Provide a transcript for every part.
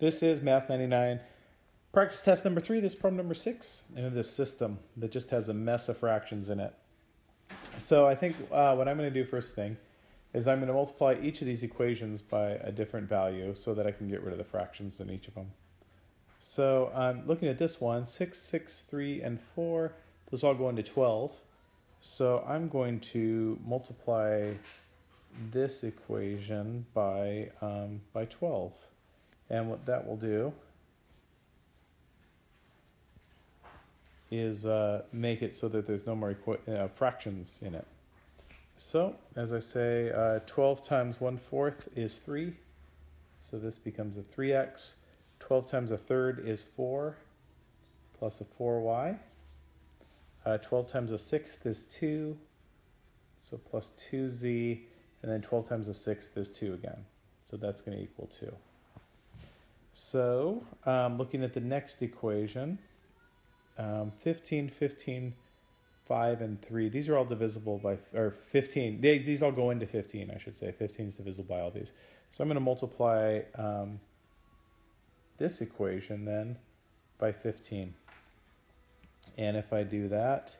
This is Math 99. Practice test number three. This is problem number six in this system that just has a mess of fractions in it. So I think uh, what I'm going to do first thing is I'm going to multiply each of these equations by a different value so that I can get rid of the fractions in each of them. So I'm looking at this one, 6, 6, 3, and 4. Those all go into 12. So I'm going to multiply this equation by, um, by 12. And what that will do is uh, make it so that there's no more uh, fractions in it. So, as I say, uh, 12 times 1 fourth is 3. So this becomes a 3x. 12 times a third is 4 plus a 4y. Uh, 12 times a sixth is 2. So plus 2z. And then 12 times a sixth is 2 again. So that's going to equal 2. So, um, looking at the next equation, um, 15, 15, 5, and 3. These are all divisible by, or 15. They, these all go into 15, I should say. 15 is divisible by all these. So I'm going to multiply um, this equation then by 15. And if I do that,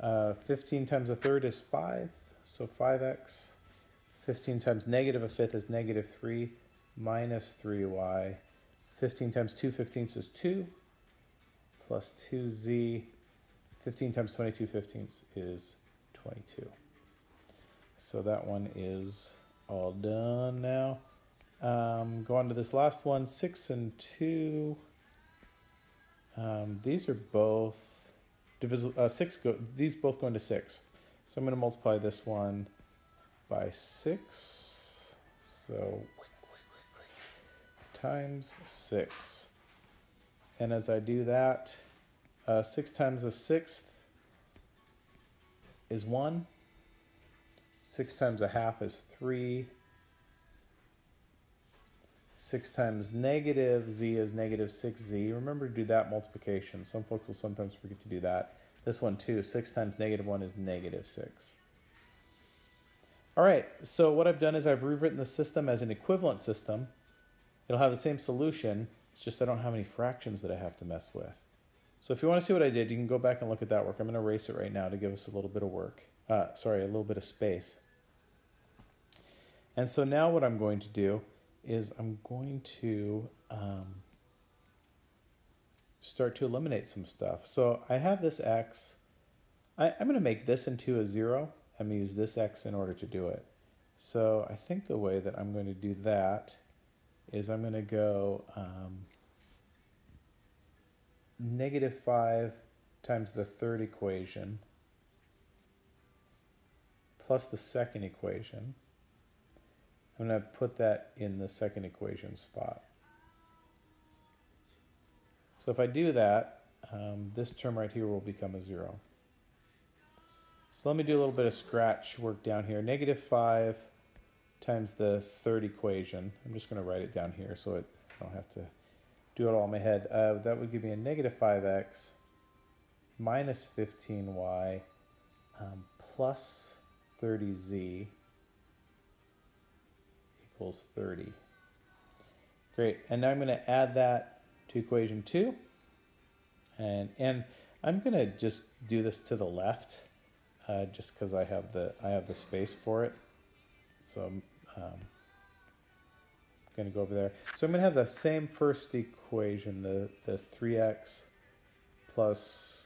uh, 15 times a third is 5, so 5x. 15 times negative a fifth is negative 3 minus 3y. 15 times 2 fifteenths is 2 plus 2z. 15 times 22 fifteenths is 22. So that one is all done now. Um, go on to this last one, 6 and 2. Um, these are both divisible. Uh, 6 go, these both go into 6. So I'm going to multiply this one by 6. So times 6. And as I do that, uh, 6 times a sixth is 1. 6 times a half is 3. 6 times negative z is negative 6z. Remember to do that multiplication. Some folks will sometimes forget to do that. This one too, 6 times negative 1 is negative 6. All right, so what I've done is I've rewritten the system as an equivalent system. It'll have the same solution, it's just I don't have any fractions that I have to mess with. So if you want to see what I did, you can go back and look at that work. I'm going to erase it right now to give us a little bit of work. Uh, sorry, a little bit of space. And so now what I'm going to do is I'm going to um, start to eliminate some stuff. So I have this x. I, I'm going to make this into a 0. I'm going to use this x in order to do it. So I think the way that I'm going to do that is I'm going to go um, negative 5 times the third equation plus the second equation. I'm going to put that in the second equation spot. So if I do that, um, this term right here will become a 0. So let me do a little bit of scratch work down here. Negative 5 times the third equation. I'm just going to write it down here so I don't have to do it all in my head. Uh, that would give me a negative 5x minus 15y um, plus 30z equals 30. Great, and now I'm going to add that to equation 2. And, and I'm going to just do this to the left uh, just because I have the I have the space for it. So um, going to go over there. So I'm going to have the same first equation, the, the 3x plus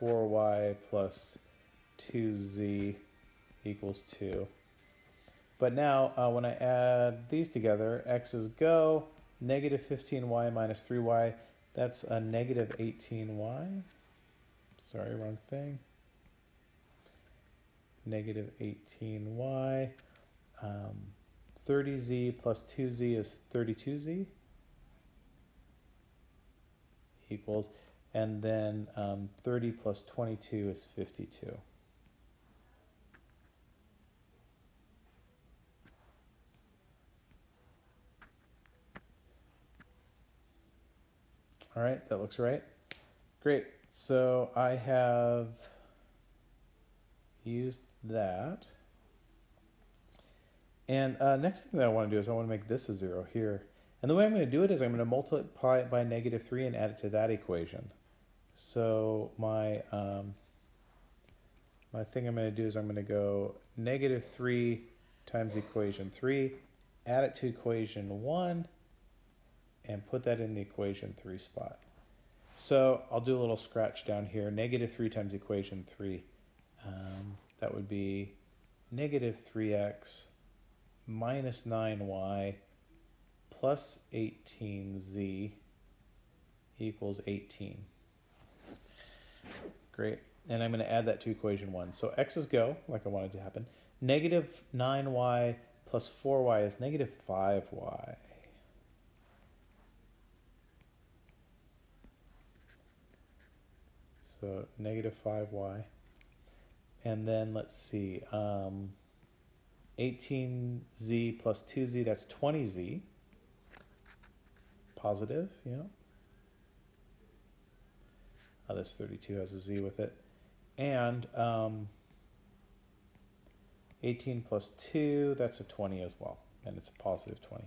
4y plus 2z equals 2. But now uh, when I add these together, x's go, negative 15y minus 3y, that's a negative 18y. Sorry, wrong thing negative 18y. Um, 30z plus 2z is 32z equals, and then um, 30 plus 22 is 52. All right, that looks right. Great. So I have used that. And uh, next thing that I want to do is I want to make this a zero here. And the way I'm going to do it is I'm going to multiply it by negative 3 and add it to that equation. So my, um, my thing I'm going to do is I'm going to go negative 3 times equation 3, add it to equation 1, and put that in the equation 3 spot. So I'll do a little scratch down here. Negative 3 times equation 3. Um, that would be negative 3x minus 9y plus 18z equals 18. Great. And I'm going to add that to equation 1. So x's go, like I wanted to happen. Negative 9y plus 4y is negative 5y. So negative 5y. And then let's see, um, 18z plus 2z, that's 20z. Positive, you know. Oh, this 32 has a z with it. And um, 18 plus 2, that's a 20 as well. And it's a positive 20.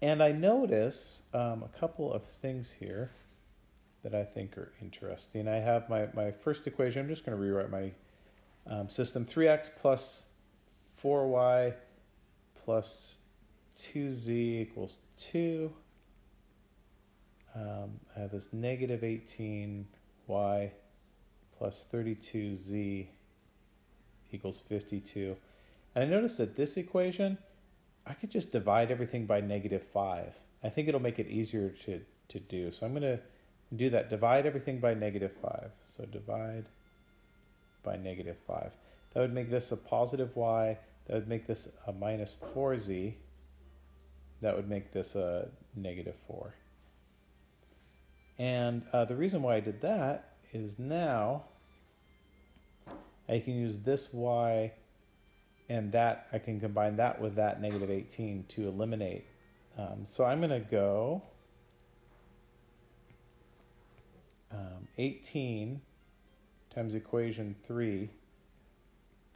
And I notice um, a couple of things here that I think are interesting. I have my, my first equation. I'm just going to rewrite my um, system. 3x plus 4y plus 2z equals 2. Um, I have this negative 18y plus 32z equals 52. And I notice that this equation, I could just divide everything by negative 5. I think it'll make it easier to, to do. So I'm going to do that. Divide everything by negative 5. So divide by negative 5. That would make this a positive y. That would make this a minus 4z. That would make this a negative 4. And uh, the reason why I did that is now I can use this y and that, I can combine that with that negative 18 to eliminate. Um, so I'm going to go um, 18 times equation 3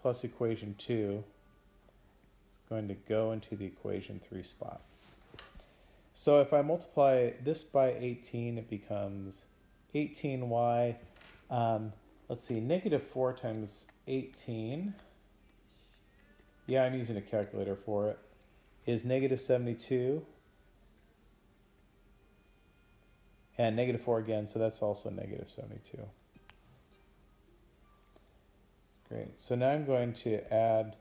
plus equation 2 is going to go into the equation 3 spot. So if I multiply this by 18, it becomes 18y. Um, let's see, negative 4 times 18. Yeah, I'm using a calculator for it. Is negative 72. And negative 4 again, so that's also negative 72. Great. So now I'm going to add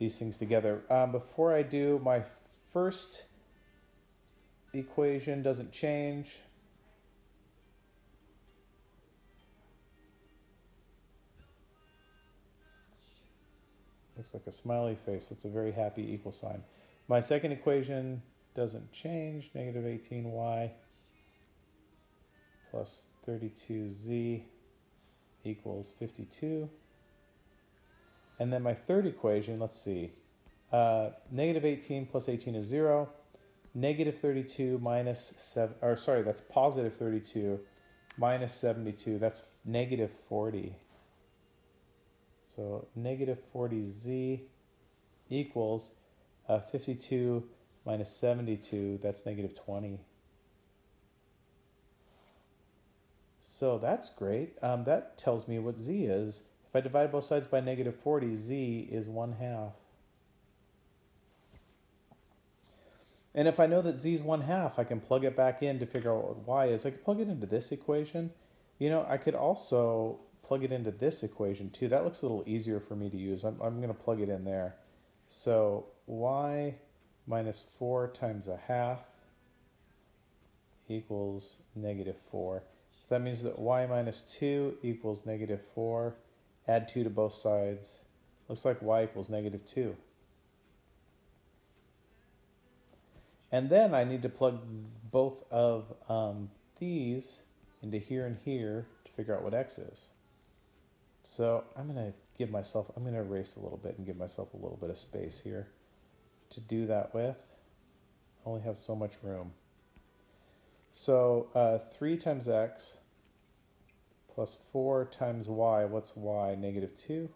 these things together. Um, before I do, my first equation doesn't change. Looks like a smiley face. That's a very happy equal sign. My second equation doesn't change. Negative 18y plus 32z equals 52. And then my third equation, let's see, uh, negative 18 plus 18 is 0. Negative 32 minus 7, or sorry, that's positive 32 minus 72, that's negative 40. So negative 40z equals uh, 52 minus 72, that's negative 20. So that's great. Um, that tells me what z is. If I divide both sides by negative 40, z is 1 half. And if I know that z is 1 half, I can plug it back in to figure out what y is. I could plug it into this equation. You know, I could also plug it into this equation too. That looks a little easier for me to use. I'm, I'm going to plug it in there. So y minus 4 times a half equals negative 4. So that means that y minus 2 equals negative 4. Add 2 to both sides. Looks like y equals negative 2. And then I need to plug both of um, these into here and here to figure out what x is. So I'm going to give myself, I'm going to erase a little bit and give myself a little bit of space here to do that with. I only have so much room. So uh, 3 times x plus 4 times y, what's y? Negative 2.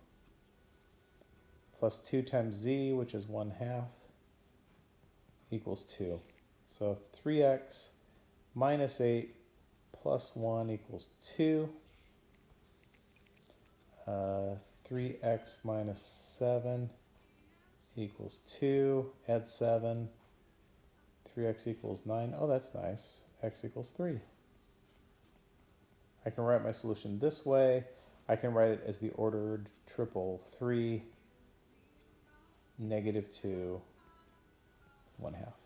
Plus 2 times z, which is 1 half. equals 2. So 3x minus 8 plus 1 equals 2. Uh, 3x minus 7 equals 2. Add 7. 3x equals 9. Oh, that's nice. x equals 3. I can write my solution this way. I can write it as the ordered triple 3, negative 2, 1 half.